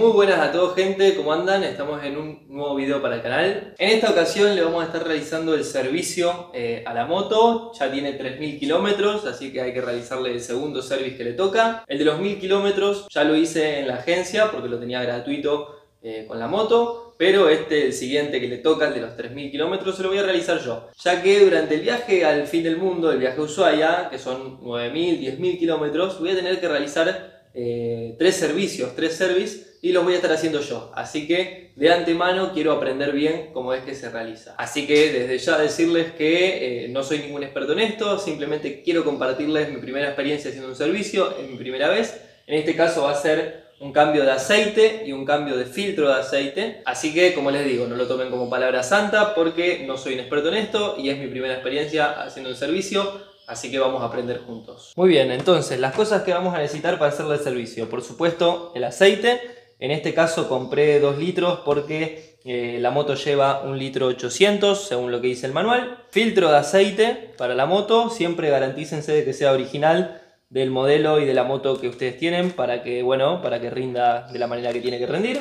Muy buenas a todos gente, ¿cómo andan? Estamos en un nuevo video para el canal. En esta ocasión le vamos a estar realizando el servicio eh, a la moto. Ya tiene 3.000 kilómetros, así que hay que realizarle el segundo service que le toca. El de los 1.000 kilómetros ya lo hice en la agencia porque lo tenía gratuito eh, con la moto. Pero este, el siguiente que le toca, el de los 3.000 kilómetros, se lo voy a realizar yo. Ya que durante el viaje al fin del mundo, el viaje a Ushuaia, que son 9.000, 10.000 kilómetros, voy a tener que realizar eh, tres servicios, tres services y los voy a estar haciendo yo. Así que de antemano quiero aprender bien cómo es que se realiza. Así que desde ya decirles que eh, no soy ningún experto en esto, simplemente quiero compartirles mi primera experiencia haciendo un servicio, es mi primera vez. En este caso va a ser un cambio de aceite y un cambio de filtro de aceite. Así que, como les digo, no lo tomen como palabra santa porque no soy un experto en esto y es mi primera experiencia haciendo un servicio. Así que vamos a aprender juntos. Muy bien, entonces las cosas que vamos a necesitar para hacerle el servicio. Por supuesto, el aceite en este caso compré 2 litros porque eh, la moto lleva un litro 800 según lo que dice el manual. Filtro de aceite para la moto, siempre garantícense de que sea original del modelo y de la moto que ustedes tienen para que, bueno, para que rinda de la manera que tiene que rendir.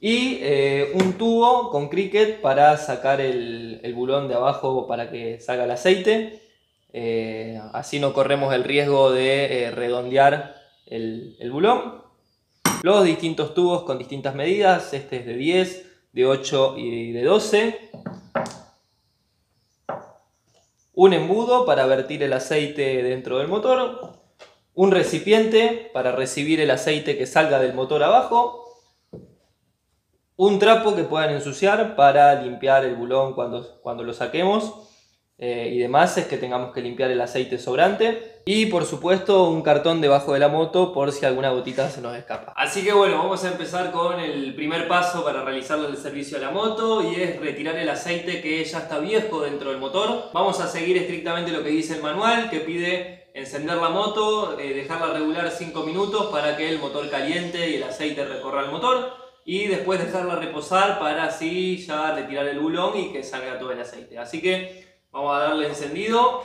Y eh, un tubo con cricket para sacar el, bulón de abajo para que salga el aceite. Eh, así no corremos el riesgo de redondear el, el bulón. Los distintos tubos con distintas medidas, este es de 10, de 8 y de 12. Un embudo para vertir el aceite dentro del motor. Un recipiente para recibir el aceite que salga del motor abajo. Un trapo que puedan ensuciar para limpiar el bulón cuando, cuando lo saquemos. Eh, y demás es que tengamos que limpiar el aceite sobrante y por supuesto un cartón debajo de la moto por si alguna gotita se nos escapa. Así que bueno, vamos a empezar con el primer paso para realizar el servicio a la moto y es retirar el aceite que ya está viejo dentro del motor. Vamos a seguir estrictamente lo que dice el manual que pide encender la moto, eh, dejarla regular 5 minutos para que el motor caliente y el aceite recorra el motor y después dejarla reposar para así ya retirar el bulón y que salga todo el aceite. Así que Vamos a darle encendido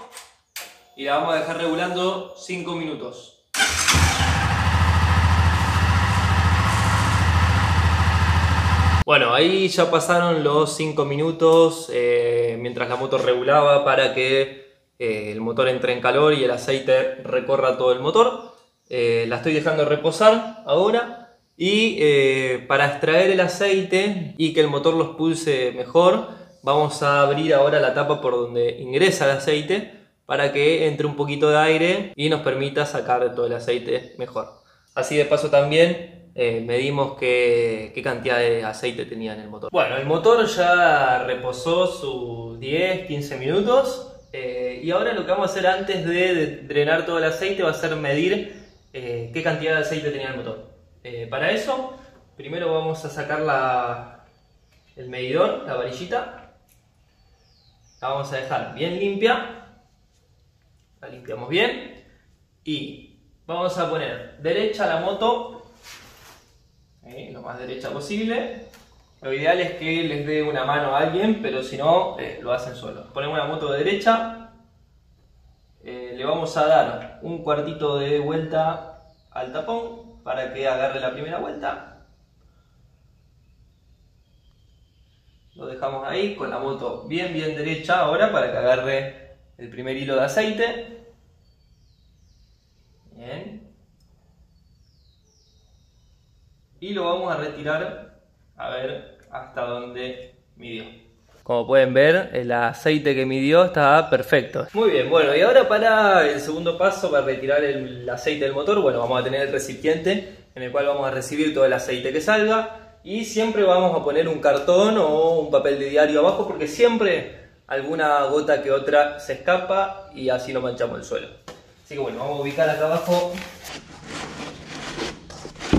y la vamos a dejar regulando 5 minutos. Bueno, ahí ya pasaron los 5 minutos eh, mientras la moto regulaba para que eh, el motor entre en calor y el aceite recorra todo el motor. Eh, la estoy dejando reposar ahora y para extraer el aceite y que el motor los pulse mejor vamos a abrir ahora la tapa por donde ingresa el aceite para que entre un poquito de aire y nos permita sacar todo el aceite mejor. Así de paso también eh, medimos qué, cantidad de aceite tenía en el motor. Bueno, el motor ya reposó sus 10-15 minutos eh, y ahora lo que vamos a hacer antes de, drenar todo el aceite va a ser medir eh, qué cantidad de aceite tenía el motor. para eso, primero vamos a sacar la, el medidor, la varillita, la vamos a dejar bien limpia. La limpiamos bien. Y vamos a poner derecha la moto. lo más derecha posible. Lo ideal es que les dé una mano a alguien, pero si no, eh, lo hacen solos. Ponemos la moto de derecha. Eh, le vamos a dar un cuartito de vuelta al tapón para que agarre la primera vuelta. Lo dejamos ahí con la moto bien bien derecha ahora para que agarre el primer hilo de aceite. Bien. Y lo vamos a retirar a ver hasta dónde midió. Como pueden ver, el aceite que midió está perfecto. Muy bien, bueno, y ahora para el segundo paso, para retirar el aceite del motor, bueno, vamos a tener el recipiente en el cual vamos a recibir todo el aceite que salga y siempre vamos a poner un cartón o un papel de diario abajo porque siempre alguna gota que otra se escapa y así no manchamos el suelo. Así que bueno, vamos a ubicar acá abajo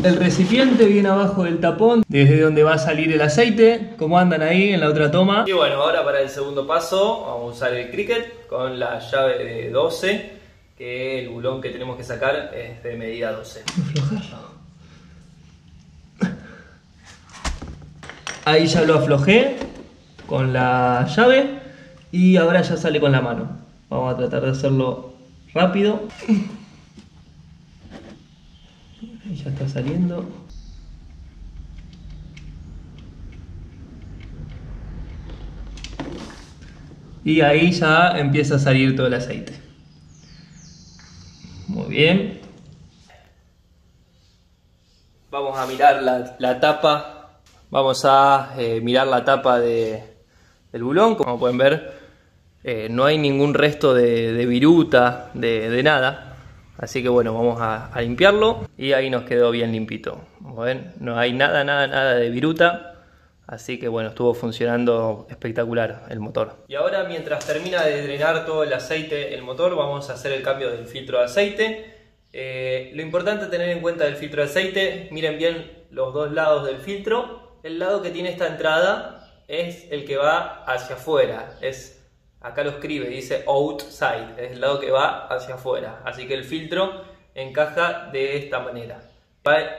el recipiente viene abajo del tapón, desde donde va a salir el aceite, como andan ahí en la otra toma. Y bueno, ahora para el segundo paso vamos a usar el cricket con la llave de 12, que el bulón que tenemos que sacar es de medida 12. Ahí ya lo aflojé con la llave y ahora ya sale con la mano. Vamos a tratar de hacerlo rápido. Ahí ya está saliendo. Y ahí ya empieza a salir todo el aceite. Muy bien. Vamos a mirar la, la tapa vamos a eh, mirar la tapa de, del bulón, como pueden ver eh, no hay ningún resto de, viruta, de, nada. Así que bueno, vamos a, limpiarlo y ahí nos quedó bien limpito. no hay nada, nada, nada de viruta. Así que bueno, estuvo funcionando espectacular el motor. Y ahora mientras termina de drenar todo el aceite el motor, vamos a hacer el cambio del filtro de aceite. Eh, lo importante tener en cuenta del filtro de aceite, miren bien los dos lados del filtro. El lado que tiene esta entrada es el que va hacia afuera, es acá lo escribe, dice outside, es el lado que va hacia afuera. Así que el filtro encaja de esta manera.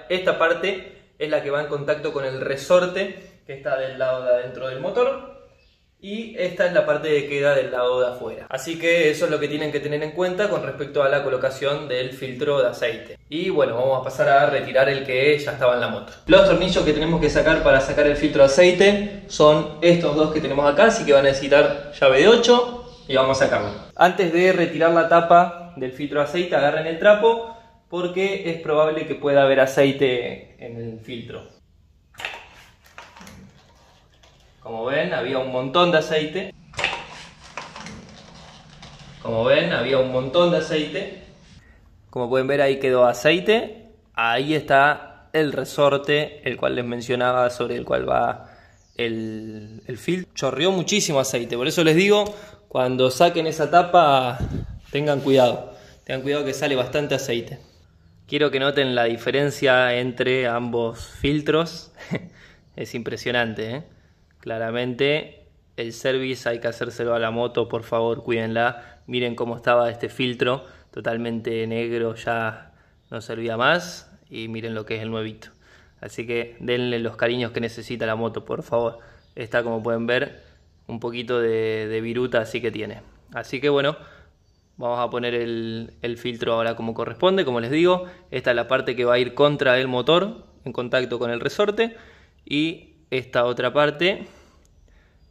Esta parte es la que va en contacto con el resorte que está del lado de adentro del motor y esta es la parte que queda del lado de afuera. Así que eso es lo que tienen que tener en cuenta con respecto a la colocación del filtro de aceite. Y bueno, vamos a pasar a retirar el que ya estaba en la moto. Los tornillos que tenemos que sacar para sacar el filtro de aceite son estos dos que tenemos acá, así que van a necesitar llave de 8 y vamos a sacarlo. Antes de retirar la tapa del filtro de aceite, agarren el trapo porque es probable que pueda haber aceite en el filtro. Como ven, había un montón de aceite. Como ven, había un montón de aceite. Como pueden ver, ahí quedó aceite. Ahí está el resorte, el cual les mencionaba, sobre el cual va el, filtro. Chorreó muchísimo aceite, por eso les digo, cuando saquen esa tapa, tengan cuidado. Tengan cuidado que sale bastante aceite. Quiero que noten la diferencia entre ambos filtros. es impresionante, ¿eh? Claramente el service hay que hacérselo a la moto, por favor cuídenla. Miren cómo estaba este filtro, totalmente negro, ya no servía más. Y miren lo que es el nuevito. Así que denle los cariños que necesita la moto, por favor. Está como pueden ver un poquito de, viruta así que tiene. Así que bueno, vamos a poner el, el filtro ahora como corresponde, como les digo. Esta es la parte que va a ir contra el motor en contacto con el resorte. Y esta otra parte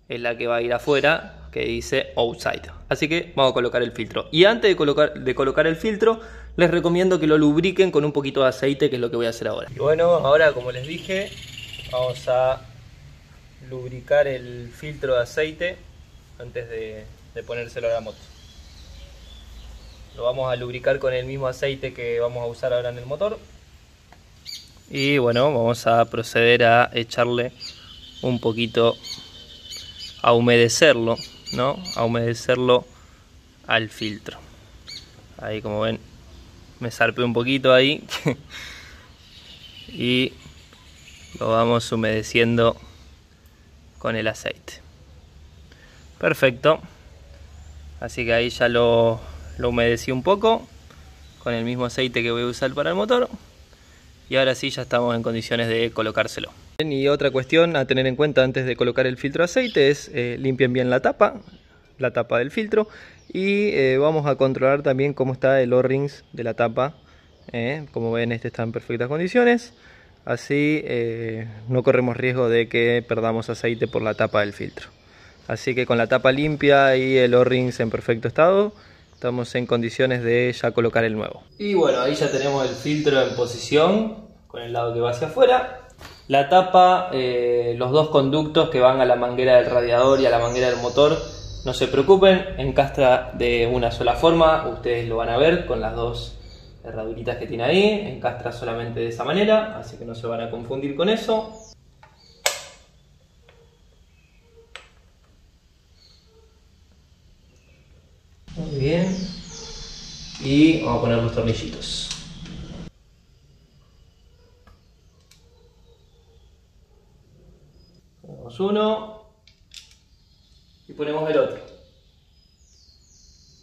es la que va a ir afuera, que dice outside. Así que vamos a colocar el filtro. Y antes de colocar, de colocar el filtro, les recomiendo que lo lubriquen con un poquito de aceite, que es lo que voy a hacer ahora. Y bueno, ahora como les dije, vamos a lubricar el filtro de aceite antes de, de ponérselo a la moto. Lo vamos a lubricar con el mismo aceite que vamos a usar ahora en el motor y bueno vamos a proceder a echarle un poquito a humedecerlo no a humedecerlo al filtro. Ahí como ven me zarpé un poquito ahí. Y lo vamos humedeciendo con el aceite. Perfecto. Así que ahí ya lo, lo humedecí un poco con el mismo aceite que voy a usar para el motor y ahora sí ya estamos en condiciones de colocárselo. Y otra cuestión a tener en cuenta antes de colocar el filtro aceite es eh, limpien bien la tapa, la tapa del filtro y eh, vamos a controlar también cómo está el O-rings de la tapa. Eh. Como ven este está en perfectas condiciones, así no corremos riesgo de que perdamos aceite por la tapa del filtro. Así que con la tapa limpia y el O-rings en perfecto estado, estamos en condiciones de ya colocar el nuevo. Y bueno, ahí ya tenemos el filtro en posición con el lado que va hacia afuera. La tapa, eh, los dos conductos que van a la manguera del radiador y a la manguera del motor, no se preocupen, encastra de una sola forma, ustedes lo van a ver con las dos herraduritas que tiene ahí, encastra solamente de esa manera, así que no se van a confundir con eso. Muy bien. Y vamos a poner los tornillitos. Ponemos uno y ponemos el otro.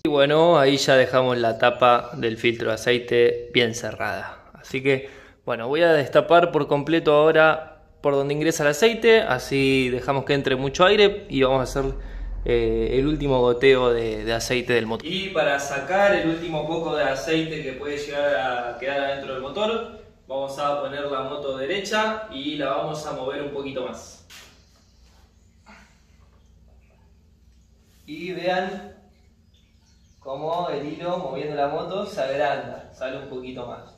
Y bueno, ahí ya dejamos la tapa del filtro de aceite bien cerrada. Así que, bueno, voy a destapar por completo ahora por donde ingresa el aceite, así dejamos que entre mucho aire y vamos a hacer eh, el último goteo de, aceite del motor. Y para sacar el último poco de aceite que puede llegar a quedar adentro del motor, vamos a poner la moto derecha y la vamos a mover un poquito más. y vean cómo el hilo moviendo la moto se agranda, sale un poquito más.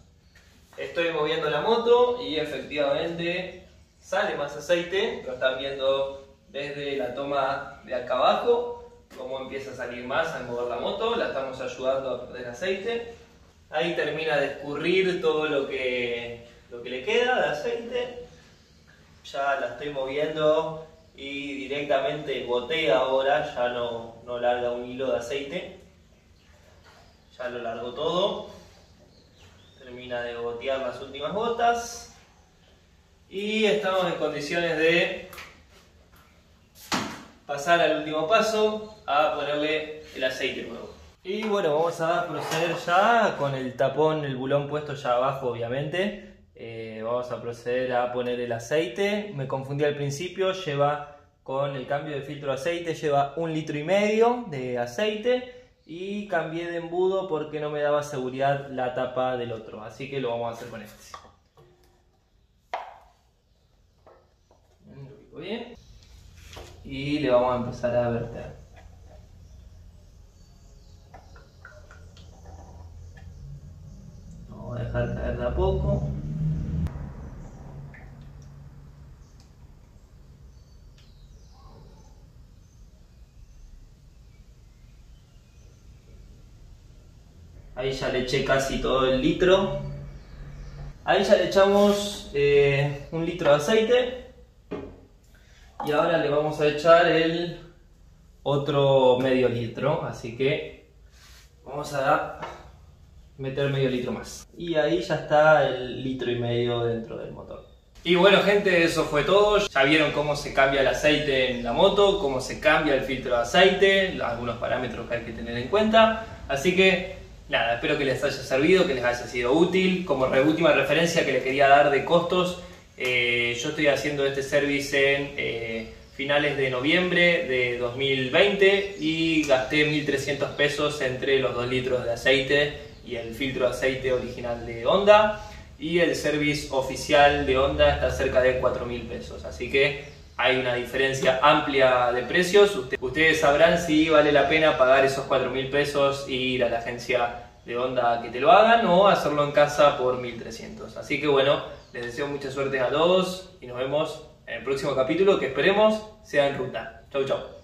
Estoy moviendo la moto y efectivamente sale más aceite, lo están viendo desde la toma de acá abajo, cómo empieza a salir más al mover la moto, la estamos ayudando a perder aceite. Ahí termina de escurrir todo lo que, lo que le queda de aceite. Ya la estoy moviendo y directamente gotea ahora, ya no, no larga un hilo de aceite. Ya lo largo todo. Termina de gotear las últimas gotas. Y estamos en condiciones de pasar al último paso a ponerle el aceite nuevo. Y bueno, vamos a proceder ya con el tapón, el bulón puesto ya abajo obviamente. Eh, vamos a proceder a poner el aceite. Me confundí al principio, lleva con el cambio de filtro de aceite, lleva un litro y medio de aceite y cambié de embudo porque no me daba seguridad la tapa del otro. Así que lo vamos a hacer con este. Bien y le vamos a empezar a verter. Vamos a dejar caer de a poco. Ahí ya le eché casi todo el litro. Ahí ya le echamos eh, un litro de aceite y ahora le vamos a echar el otro medio litro, así que vamos a meter medio litro más. Y ahí ya está el litro y medio dentro del motor. Y bueno gente, eso fue todo. Ya vieron cómo se cambia el aceite en la moto, cómo se cambia el filtro de aceite, algunos parámetros que hay que tener en cuenta. Así que nada, espero que les haya servido, que les haya sido útil. Como última referencia que les quería dar de costos, eh, yo estoy haciendo este service en eh, finales de noviembre de 2020 y gasté 1.300 pesos entre los 2 litros de aceite y el filtro de aceite original de Honda y el service oficial de Honda está cerca de 4.000 pesos. Así que hay una diferencia amplia de precios. Ustedes sabrán si vale la pena pagar esos 4.000 pesos e ir a la agencia de Honda que te lo hagan o hacerlo en casa por 1.300. Así que bueno, les deseo mucha suerte a todos y nos vemos en el próximo capítulo que esperemos sea en ruta. Chau chau.